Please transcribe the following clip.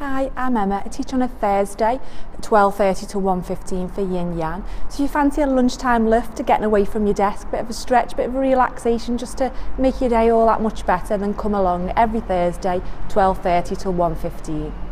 Hi, I'm Emma. I teach on a Thursday, 12.30 to 1.15 for Yin Yang. So you fancy a lunchtime lift to getting away from your desk, bit of a stretch, bit of a relaxation, just to make your day all that much better, then come along every Thursday, 12.30 to 1.15.